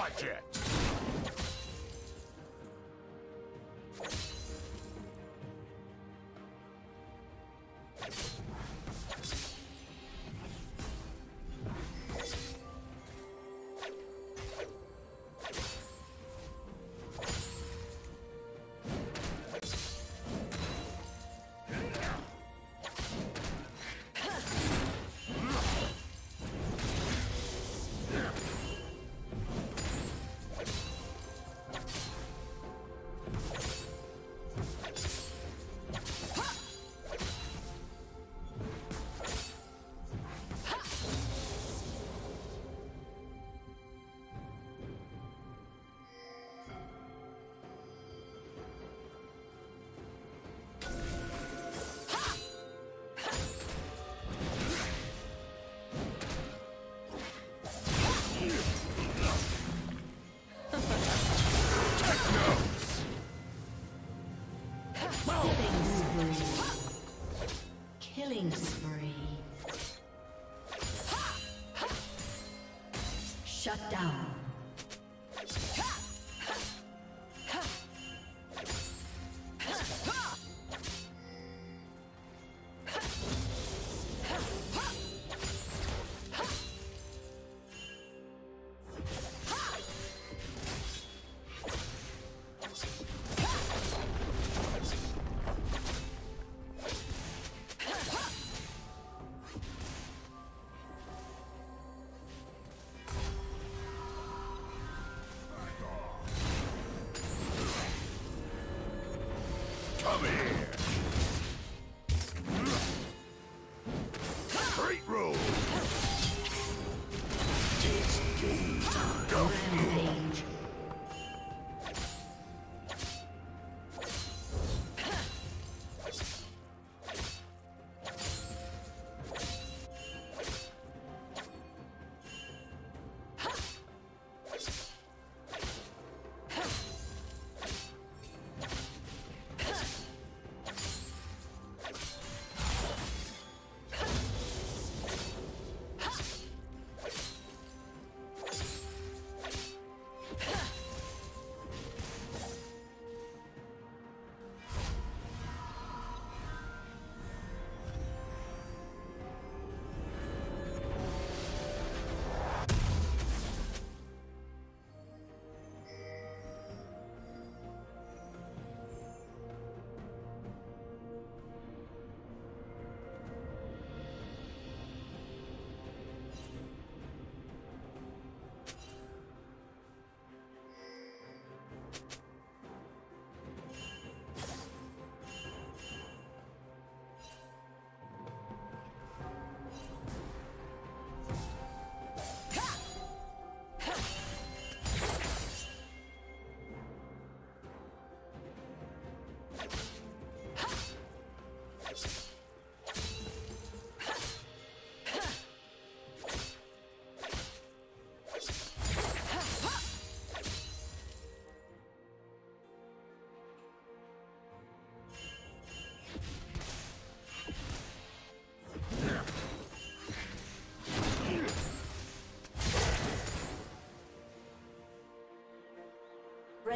Watch it!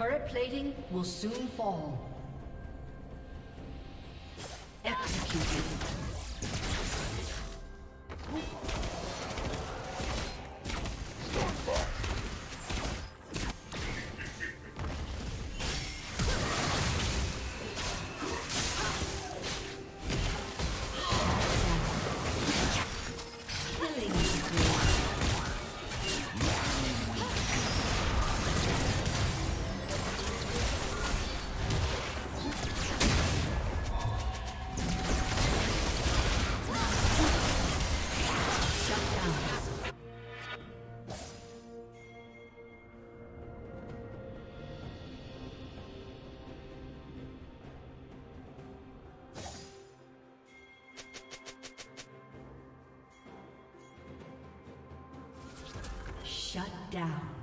Turret plating will soon fall. Executed. Down.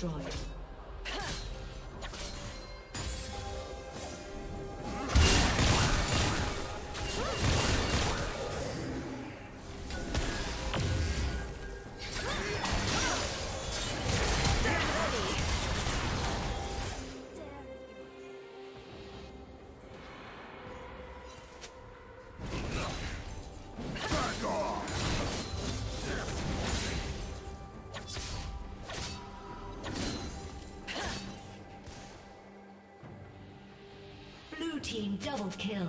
Destroyed. Team double kill.